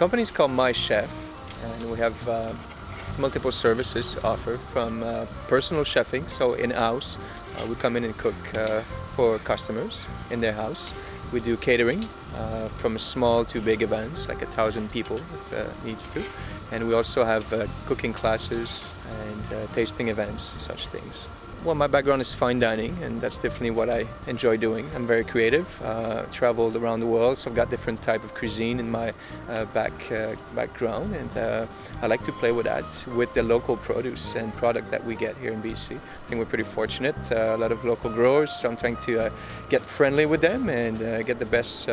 company is called My Chef, and we have uh, multiple services offered from uh, personal chefing, so in-house. Uh, we come in and cook uh, for customers in their house. We do catering uh, from small to big events, like a thousand people if uh, needs to. And we also have cooking classes and tasting events, such things. Well, my background is fine dining, and that's definitely what I enjoy doing. I'm very creative. Uh, traveled around the world, so I've got different type of cuisine in my uh, back uh, background, and uh, I like to play with that with the local produce and product that we get here in BC. I think we're pretty fortunate. Uh, a lot of local growers, so I'm trying to uh, get friendly with them and get the best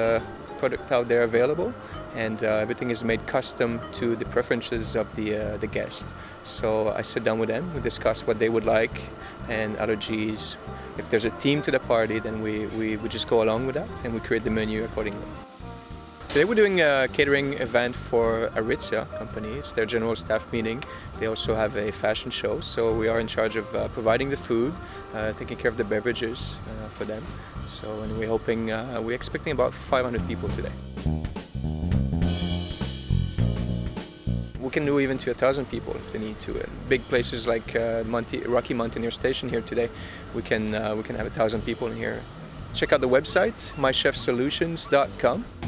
product out there available and uh, everything is made custom to the preferences of the, uh, the guest. So I sit down with them, we discuss what they would like and allergies. If there's a theme to the party, then we, we, we just go along with that and we create the menu accordingly. Today we're doing a catering event for Aritzia company. It's their general staff meeting. They also have a fashion show, so we are in charge of uh, providing the food, uh, taking care of the beverages uh, for them. So, and we're hoping, uh, we're expecting about 500 people today. We can do even to a thousand people if they need to. big places like uh, Monte, Rocky Mountaineer Station here today, we can uh, we can have a thousand people in here. Check out the website mychefsolutions.com.